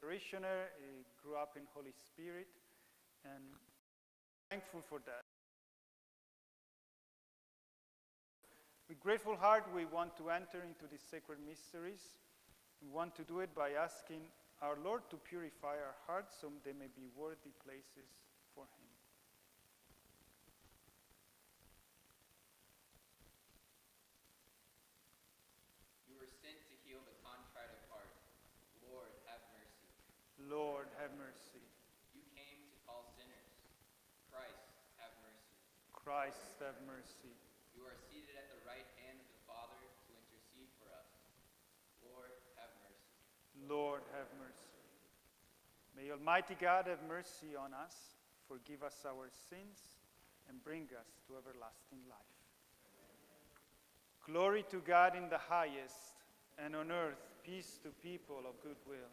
parishioner. He grew up in Holy Spirit and thankful for that. With grateful heart, we want to enter into these sacred mysteries. We want to do it by asking our Lord to purify our hearts so they may be worthy places for Him. You were sent to heal the contrite of heart. Lord, have mercy. Lord, have mercy. You came to call sinners. Christ, have mercy. Christ, have mercy. You are seated at the right hand of the Father to intercede for us. Lord, have mercy. Lord, have mercy. May Almighty God have mercy on us, forgive us our sins, and bring us to everlasting life. Glory to God in the highest, and on earth peace to people of good will.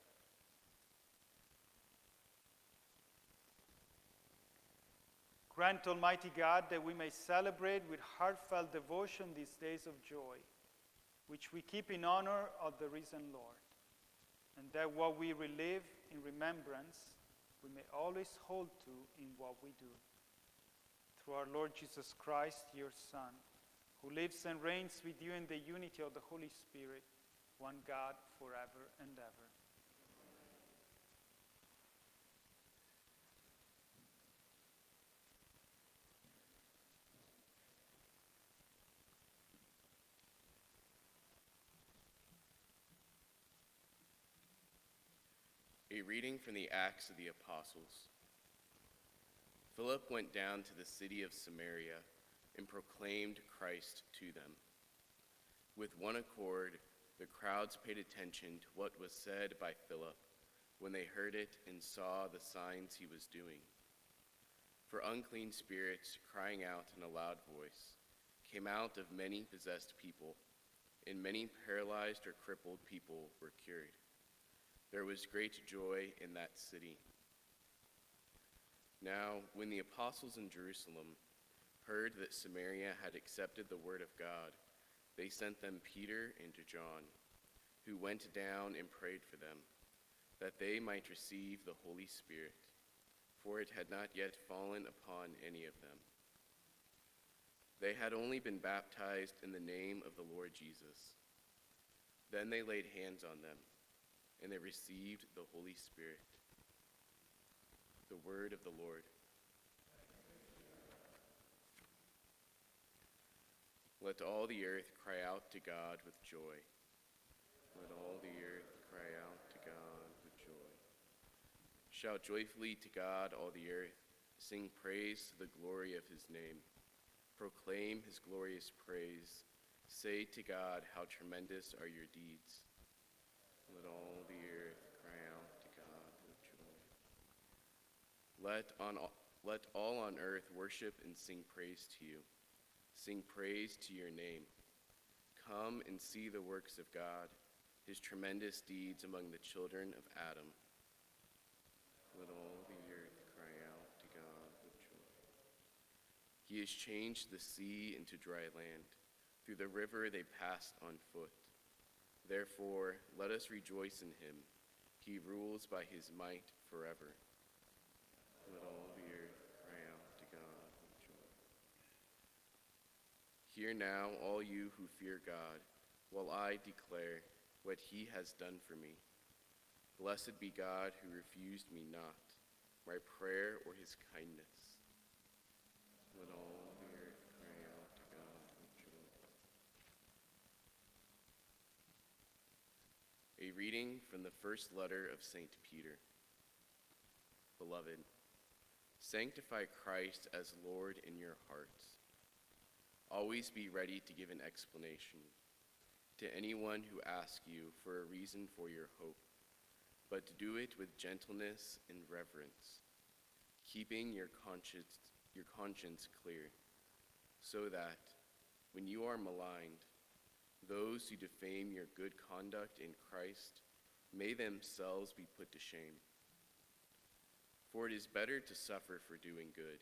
Grant, Almighty God, that we may celebrate with heartfelt devotion these days of joy, which we keep in honor of the risen Lord, and that what we relive in remembrance, we may always hold to in what we do. Through our Lord Jesus Christ, your Son, who lives and reigns with you in the unity of the Holy Spirit, one God, forever and ever. A reading from the Acts of the Apostles. Philip went down to the city of Samaria and proclaimed Christ to them. With one accord, the crowds paid attention to what was said by Philip when they heard it and saw the signs he was doing. For unclean spirits, crying out in a loud voice, came out of many possessed people, and many paralyzed or crippled people were cured. There was great joy in that city. Now, when the apostles in Jerusalem heard that Samaria had accepted the word of God, they sent them Peter and John, who went down and prayed for them, that they might receive the Holy Spirit, for it had not yet fallen upon any of them. They had only been baptized in the name of the Lord Jesus. Then they laid hands on them and they received the Holy Spirit. The word of the Lord. Let all the earth cry out to God with joy. Let all the earth cry out to God with joy. Shout joyfully to God, all the earth. Sing praise to the glory of his name. Proclaim his glorious praise. Say to God, How tremendous are your deeds. Let all the earth cry out to God with joy. Let, on, let all on earth worship and sing praise to you. Sing praise to your name. Come and see the works of God, his tremendous deeds among the children of Adam. Let all the earth cry out to God with joy. He has changed the sea into dry land Through the river they passed on foot. Therefore, let us rejoice in him. He rules by his might forever. Let all the earth cry out to God with joy. Hear now, all you who fear God, while I declare what he has done for me. Blessed be God who refused me not my prayer or his kindness. Let all the earth cry out to God with joy. A reading from the first letter of St. Peter. Beloved, sanctify Christ as Lord in your hearts. Always be ready to give an explanation to anyone who asks you for a reason for your hope but do it with gentleness and reverence, keeping your conscience, your conscience clear, so that when you are maligned, those who defame your good conduct in Christ may themselves be put to shame. For it is better to suffer for doing good,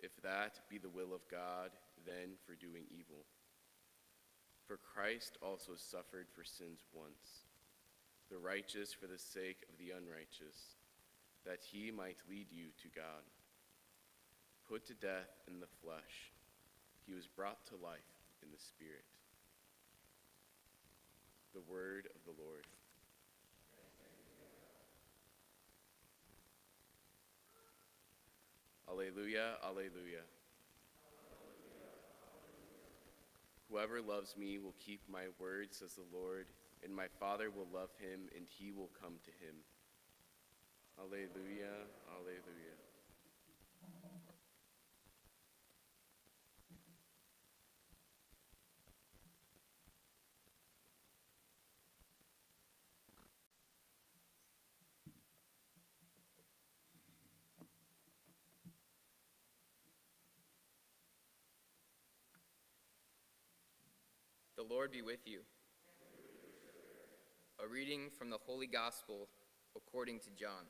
if that be the will of God, than for doing evil. For Christ also suffered for sins once the righteous for the sake of the unrighteous, that he might lead you to God. Put to death in the flesh, he was brought to life in the Spirit. The word of the Lord. Alleluia, alleluia. Whoever loves me will keep my word, says the Lord and my Father will love him, and he will come to him. Alleluia, alleluia. The Lord be with you. A reading from the Holy Gospel according to John.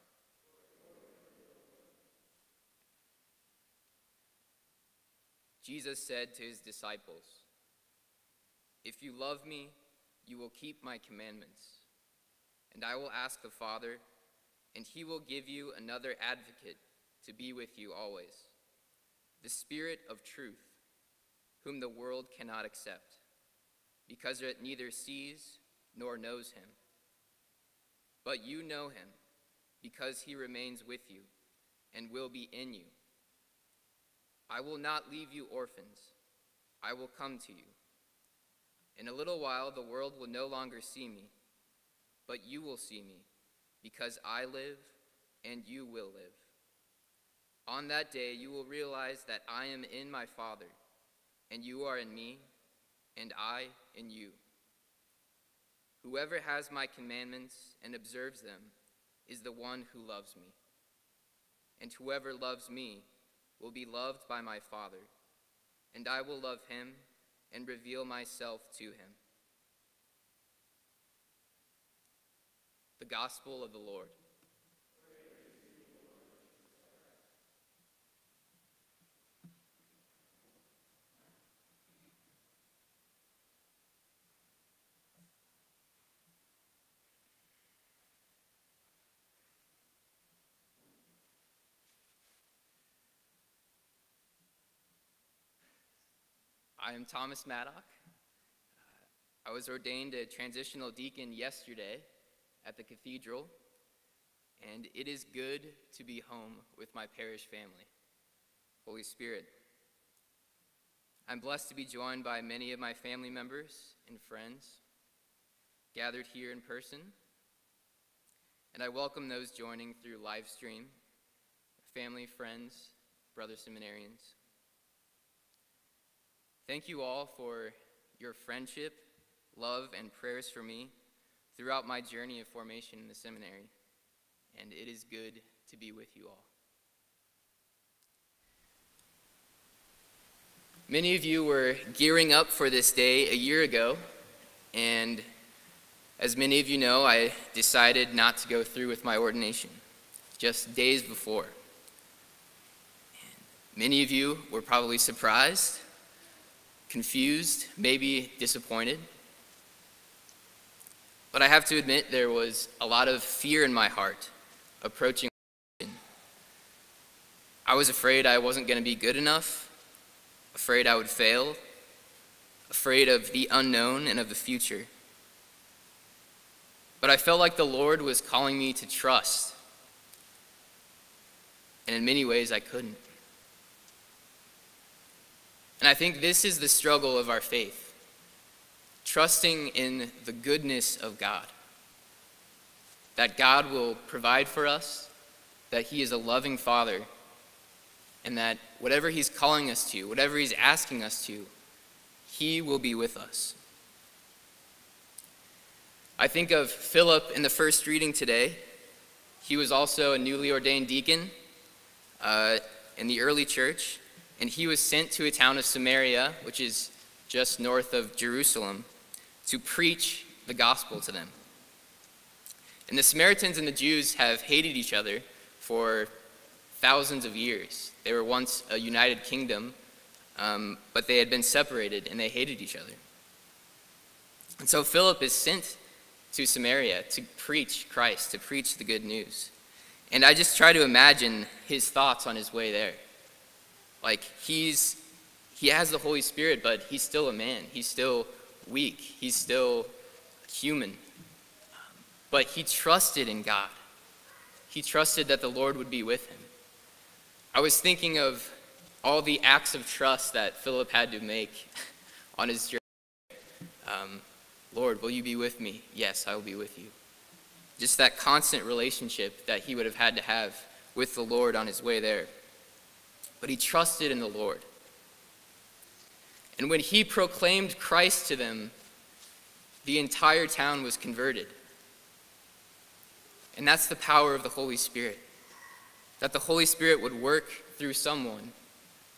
Jesus said to his disciples, If you love me, you will keep my commandments. And I will ask the Father, and he will give you another advocate to be with you always, the Spirit of truth, whom the world cannot accept, because it neither sees nor knows him. But you know him, because he remains with you and will be in you. I will not leave you orphans. I will come to you. In a little while, the world will no longer see me, but you will see me, because I live and you will live. On that day, you will realize that I am in my Father, and you are in me, and I in you. Whoever has my commandments and observes them is the one who loves me. And whoever loves me will be loved by my Father, and I will love him and reveal myself to him. The Gospel of the Lord. I am Thomas Maddock. Uh, I was ordained a transitional deacon yesterday at the cathedral, and it is good to be home with my parish family. Holy Spirit. I'm blessed to be joined by many of my family members and friends gathered here in person, and I welcome those joining through live stream, family, friends, brother seminarians. Thank you all for your friendship, love, and prayers for me throughout my journey of formation in the seminary, and it is good to be with you all. Many of you were gearing up for this day a year ago, and as many of you know, I decided not to go through with my ordination just days before. And many of you were probably surprised confused, maybe disappointed. But I have to admit, there was a lot of fear in my heart approaching. I was afraid I wasn't going to be good enough, afraid I would fail, afraid of the unknown and of the future. But I felt like the Lord was calling me to trust. And in many ways, I couldn't. And I think this is the struggle of our faith trusting in the goodness of God. That God will provide for us, that He is a loving Father, and that whatever He's calling us to, whatever He's asking us to, He will be with us. I think of Philip in the first reading today. He was also a newly ordained deacon uh, in the early church, and he was sent to a town of Samaria, which is just north of Jerusalem, to preach the gospel to them. And the Samaritans and the Jews have hated each other for thousands of years. They were once a united kingdom, um, but they had been separated and they hated each other. And so Philip is sent to Samaria to preach Christ, to preach the good news. And I just try to imagine his thoughts on his way there. Like he's he has the Holy Spirit, but he's still a man. He's still weak. He's still human. But he trusted in God. He trusted that the Lord would be with him. I was thinking of all the acts of trust that Philip had to make on his journey. Um, Lord, will you be with me? Yes, I will be with you. Just that constant relationship that he would have had to have with the Lord on his way there. But he trusted in the Lord. And when he proclaimed Christ to them, the entire town was converted. And that's the power of the Holy Spirit. That the Holy Spirit would work through someone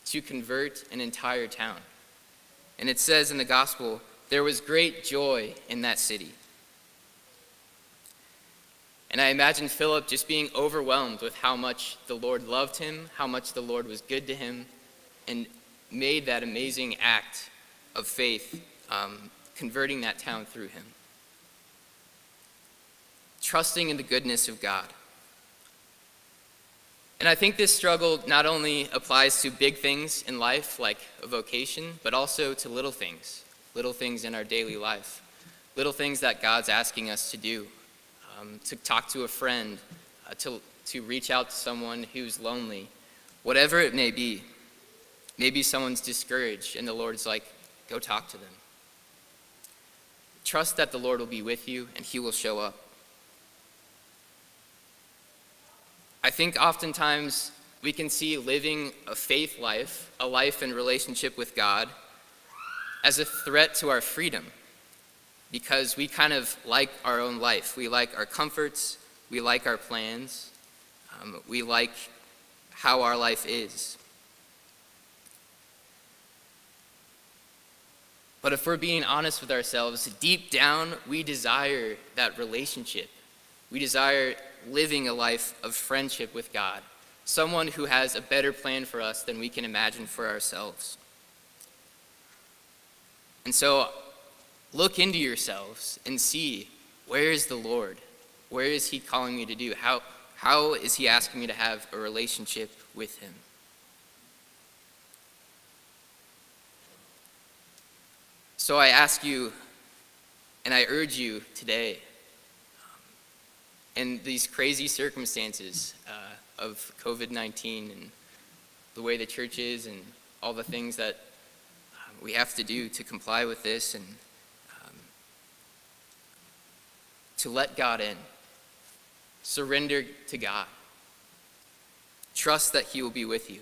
to convert an entire town. And it says in the gospel, there was great joy in that city. And I imagine Philip just being overwhelmed with how much the Lord loved him, how much the Lord was good to him, and made that amazing act of faith, um, converting that town through him. Trusting in the goodness of God. And I think this struggle not only applies to big things in life, like a vocation, but also to little things little things in our daily life, little things that God's asking us to do, um, to talk to a friend, uh, to, to reach out to someone who's lonely, whatever it may be. Maybe someone's discouraged and the Lord's like, go talk to them. Trust that the Lord will be with you and he will show up. I think oftentimes we can see living a faith life, a life in relationship with God, as a threat to our freedom because we kind of like our own life. We like our comforts, we like our plans, um, we like how our life is. But if we're being honest with ourselves, deep down, we desire that relationship. We desire living a life of friendship with God, someone who has a better plan for us than we can imagine for ourselves. And so look into yourselves and see where is the Lord? Where is He calling me to do? How, how is He asking me to have a relationship with Him? So I ask you, and I urge you today, in these crazy circumstances uh, of COVID 19 and the way the church is and all the things that we have to do to comply with this and um, to let God in. Surrender to God. Trust that He will be with you.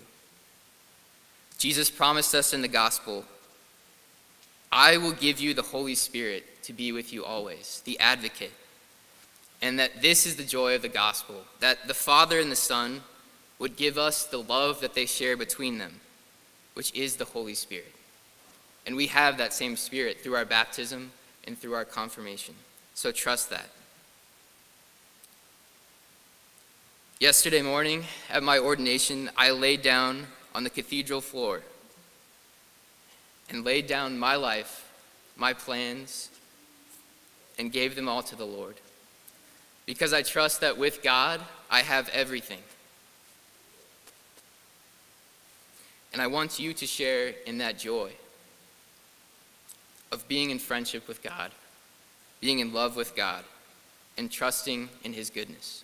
Jesus promised us in the gospel I will give you the Holy Spirit to be with you always, the advocate. And that this is the joy of the gospel that the Father and the Son would give us the love that they share between them, which is the Holy Spirit. And we have that same spirit through our baptism and through our confirmation. So trust that. Yesterday morning at my ordination, I laid down on the cathedral floor. and laid down my life, my plans, and gave them all to the Lord. Because I trust that with God, I have everything. And I want you to share in that joy of being in friendship with God, being in love with God, and trusting in His goodness.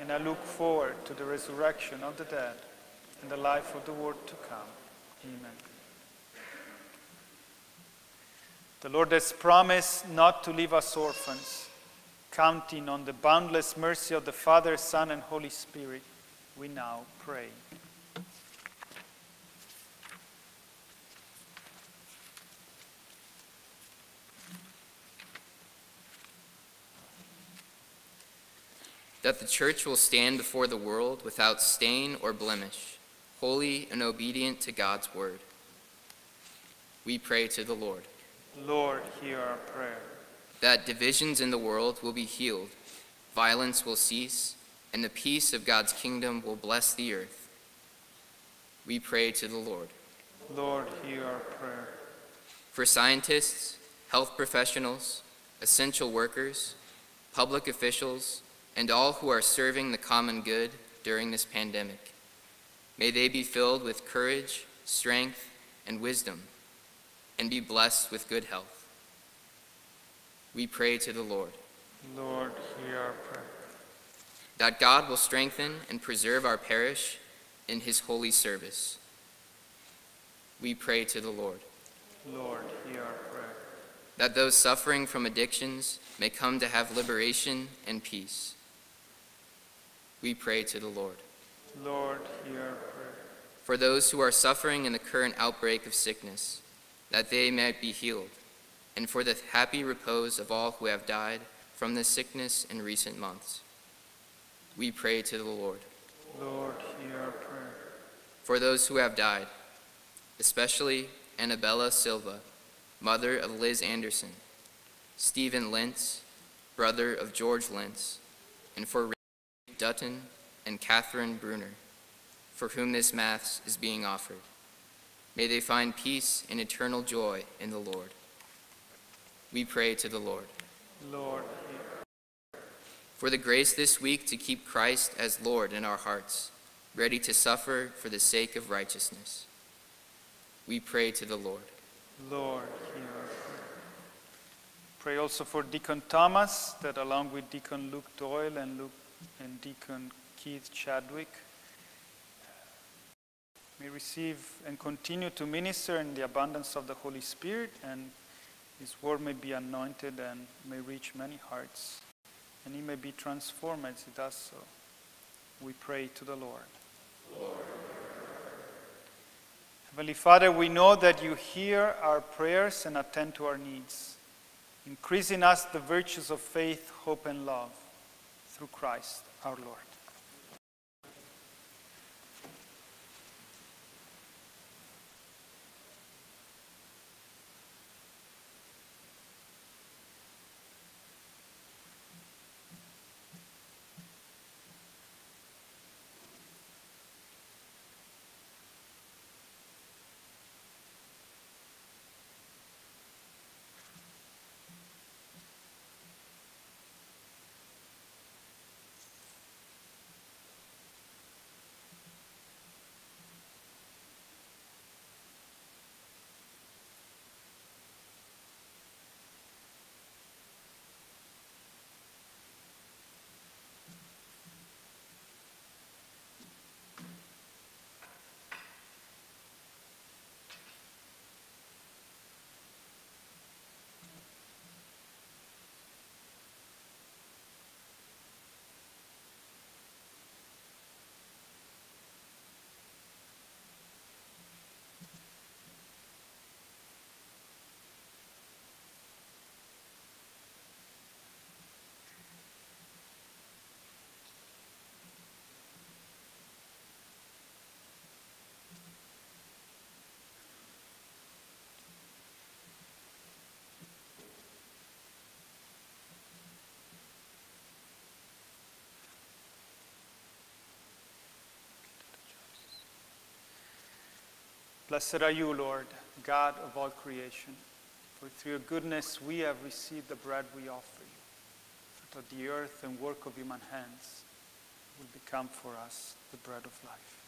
and I look forward to the resurrection of the dead and the life of the world to come. Amen. The Lord has promised not to leave us orphans. Counting on the boundless mercy of the Father, Son, and Holy Spirit, we now pray. That the church will stand before the world without stain or blemish, holy and obedient to God's word. We pray to the Lord. Lord, hear our prayer. That divisions in the world will be healed, violence will cease, and the peace of God's kingdom will bless the earth. We pray to the Lord. Lord, hear our prayer. For scientists, health professionals, essential workers, public officials, and all who are serving the common good during this pandemic. May they be filled with courage, strength, and wisdom, and be blessed with good health. We pray to the Lord. Lord, hear our prayer. That God will strengthen and preserve our parish in his holy service. We pray to the Lord. Lord, hear our prayer. That those suffering from addictions may come to have liberation and peace we pray to the Lord. Lord, hear our prayer. For those who are suffering in the current outbreak of sickness, that they may be healed, and for the happy repose of all who have died from this sickness in recent months. We pray to the Lord. Lord, hear our prayer. For those who have died, especially Annabella Silva, mother of Liz Anderson, Stephen Lentz, brother of George Lentz, and for Dutton, and Catherine Bruner, for whom this Mass is being offered. May they find peace and eternal joy in the Lord. We pray to the Lord. Lord, For the grace this week to keep Christ as Lord in our hearts, ready to suffer for the sake of righteousness. We pray to the Lord. Lord, hear. Pray also for Deacon Thomas, that along with Deacon Luke Doyle and Luke and Deacon Keith Chadwick may receive and continue to minister in the abundance of the Holy Spirit, and His word may be anointed and may reach many hearts, and He may be transformed as He does so. We pray to the Lord. Lord. Heavenly Father, we know that you hear our prayers and attend to our needs. Increase in us the virtues of faith, hope, and love through Christ our Lord. Blessed are you, Lord, God of all creation. For through your goodness we have received the bread we offer you. That the earth and work of human hands will become for us the bread of life.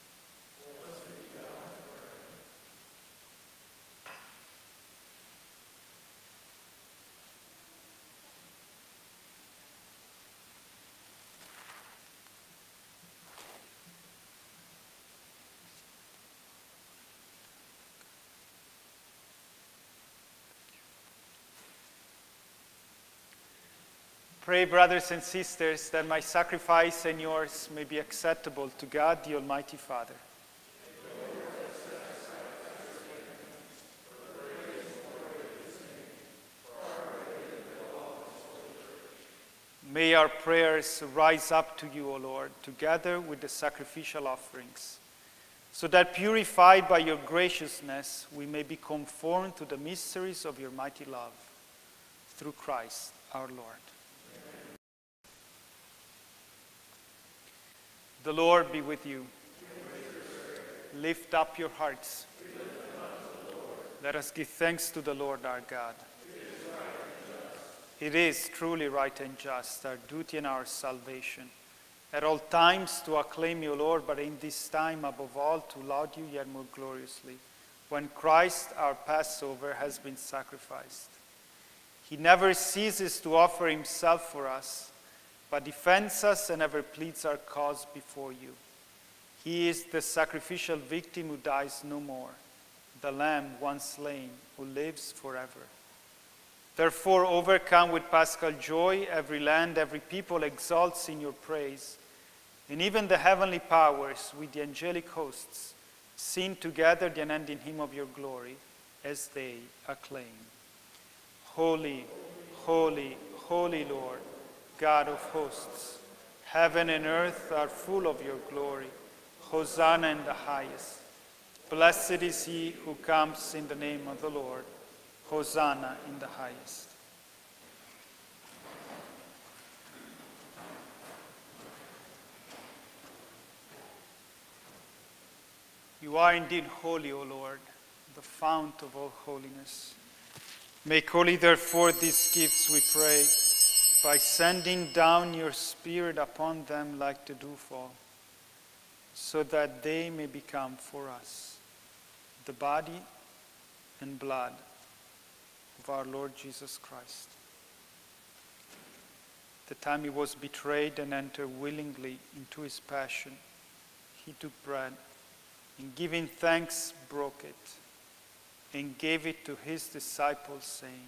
Pray, brothers and sisters, that my sacrifice and yours may be acceptable to God, the Almighty Father. May our prayers rise up to you, O Lord, together with the sacrificial offerings, so that purified by your graciousness, we may be conformed to the mysteries of your mighty love. Through Christ our Lord. The Lord be with you. Lift up your hearts. Let us give thanks to the Lord our God. It is truly right and just, our duty and our salvation, at all times to acclaim you, Lord, but in this time above all to laud you yet more gloriously, when Christ our Passover has been sacrificed. He never ceases to offer himself for us but defends us and ever pleads our cause before you. He is the sacrificial victim who dies no more, the Lamb once slain who lives forever. Therefore, overcome with paschal joy, every land, every people exalts in your praise, and even the heavenly powers with the angelic hosts sing together the unending hymn of your glory as they acclaim. Holy, holy, holy Lord God of hosts. Heaven and earth are full of your glory. Hosanna in the highest. Blessed is he who comes in the name of the Lord. Hosanna in the highest. You are indeed holy, O Lord, the fount of all holiness. Make holy, therefore, these gifts, we pray, by sending down your Spirit upon them like the dewfall, so that they may become for us the body and blood of our Lord Jesus Christ. The time he was betrayed and entered willingly into his passion, he took bread and giving thanks broke it and gave it to his disciples, saying,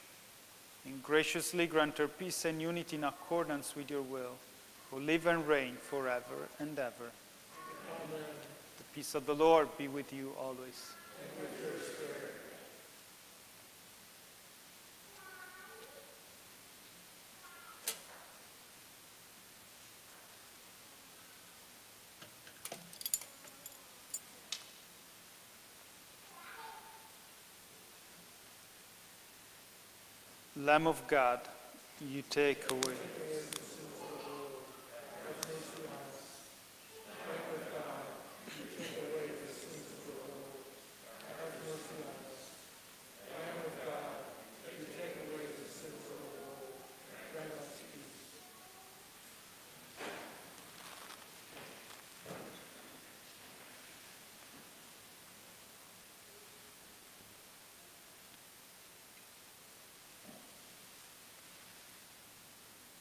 and graciously grant her peace and unity in accordance with your will, who live and reign forever and ever. Amen. The peace of the Lord be with you always. Lamb of God, you take away.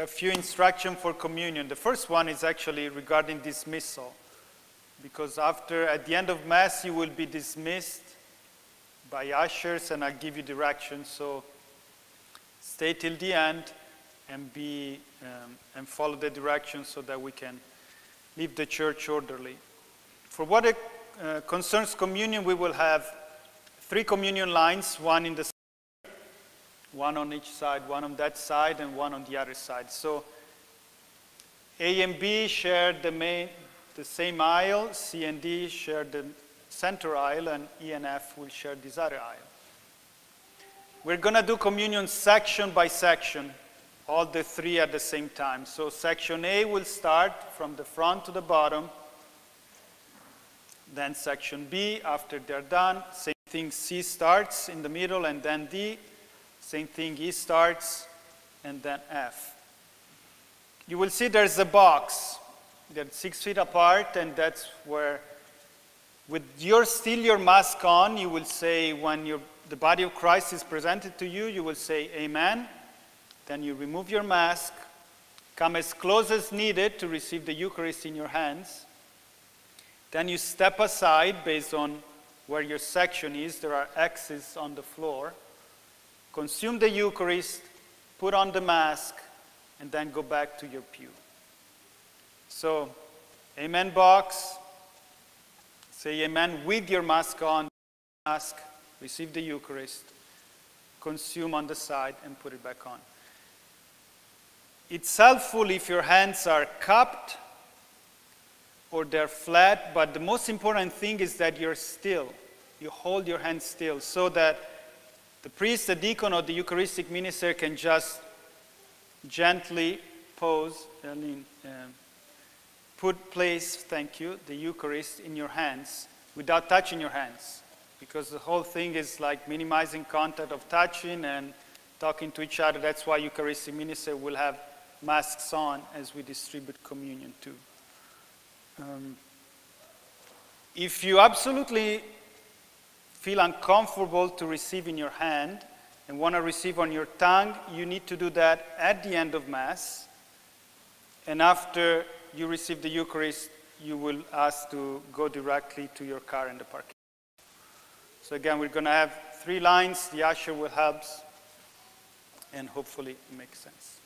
A few instructions for communion. The first one is actually regarding dismissal, because after, at the end of Mass, you will be dismissed by ushers, and I'll give you directions. So stay till the end and be um, and follow the directions so that we can leave the church orderly. For what it, uh, concerns communion, we will have three communion lines: one in the one on each side, one on that side, and one on the other side. So A and B share the, main, the same aisle, C and D share the center aisle, and E and F will share this other aisle. We're going to do communion section by section, all the three at the same time. So section A will start from the front to the bottom. Then section B, after they're done, same thing, C starts in the middle, and then D, same thing, E starts and then F. You will see there's a box that's six feet apart, and that's where, with your still your mask on, you will say, when your, the body of Christ is presented to you, you will say, Amen. Then you remove your mask, come as close as needed to receive the Eucharist in your hands. Then you step aside based on where your section is. There are X's on the floor consume the Eucharist, put on the mask, and then go back to your pew. So, Amen box, say Amen with your mask on, mask, receive the Eucharist, consume on the side, and put it back on. It's helpful if your hands are cupped or they're flat, but the most important thing is that you're still. You hold your hands still so that the priest, the deacon, or the Eucharistic minister can just gently pose, I mean, um, put place, thank you, the Eucharist in your hands without touching your hands. Because the whole thing is like minimizing contact of touching and talking to each other. That's why Eucharistic minister will have masks on as we distribute communion too. Um, If you absolutely feel uncomfortable to receive in your hand and want to receive on your tongue, you need to do that at the end of Mass. And after you receive the Eucharist, you will ask to go directly to your car in the parking. So again, we're going to have three lines. The usher will help, and hopefully it makes sense.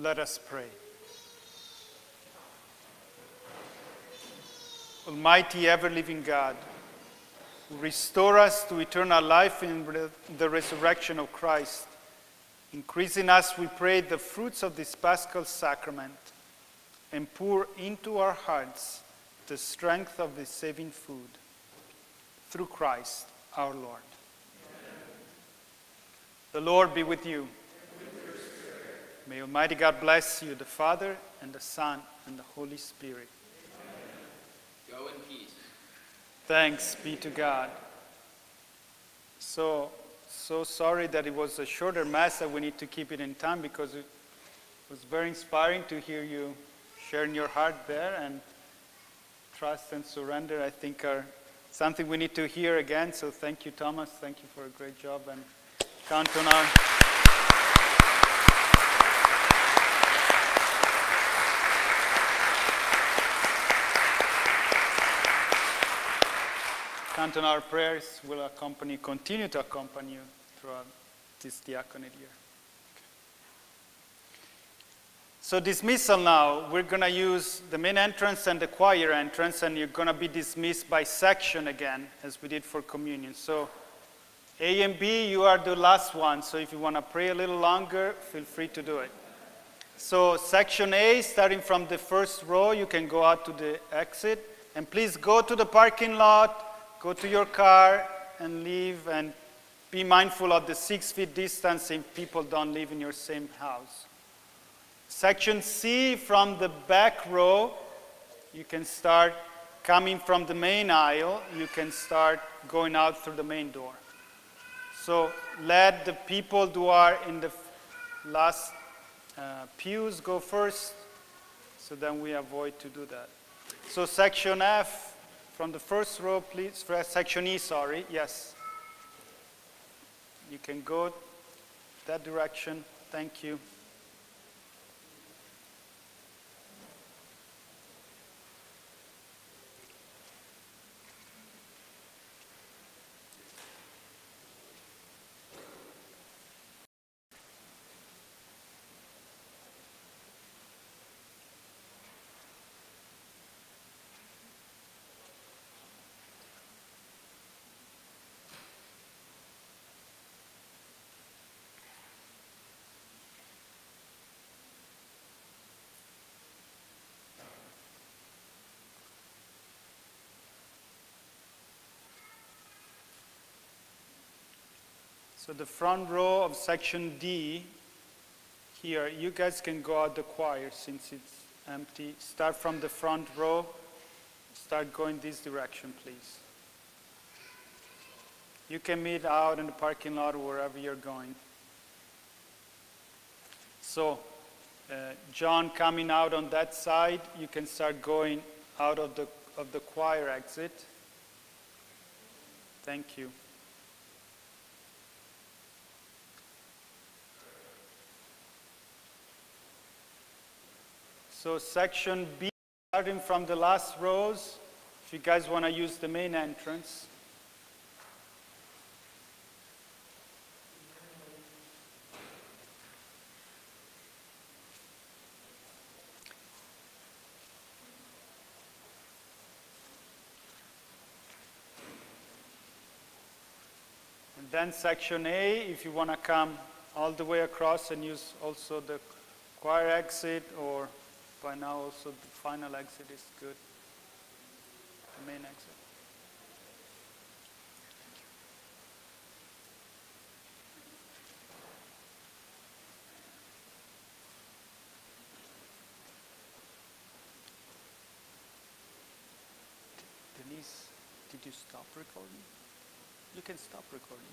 Let us pray. Almighty, ever living God, restore us to eternal life in the resurrection of Christ, increase in us, we pray, the fruits of this paschal sacrament, and pour into our hearts the strength of the saving food. Through Christ our Lord. The Lord be with you. May Almighty God bless you, the Father, and the Son, and the Holy Spirit. Go in peace. Thanks be to God. So, so sorry that it was a shorter mass that we need to keep it in time because it was very inspiring to hear you sharing your heart there and trust and surrender, I think, are something we need to hear again. So thank you, Thomas. Thank you for a great job and count on our. On our prayers will accompany, continue to accompany you throughout this diaconate year. So dismissal now, we're going to use the main entrance and the choir entrance, and you're going to be dismissed by section again, as we did for communion. So A and B, you are the last one, so if you want to pray a little longer, feel free to do it. So section A, starting from the first row, you can go out to the exit, and please go to the parking lot, go to your car, and leave, and be mindful of the six feet distance if people don't live in your same house. Section C from the back row, you can start coming from the main aisle, you can start going out through the main door. So let the people who are in the last uh, pews go first, so then we avoid to do that. So section F from the first row, please. Section E, sorry, yes. You can go that direction. Thank you. So the front row of section D, here, you guys can go out the choir since it's empty. Start from the front row, start going this direction, please. You can meet out in the parking lot or wherever you're going. So, uh, John coming out on that side, you can start going out of the, of the choir exit. Thank you. So section B, starting from the last rows, if you guys want to use the main entrance. And then section A, if you want to come all the way across and use also the choir exit or by now also the final exit is good. The main exit. Denise, did you stop recording? You can stop recording.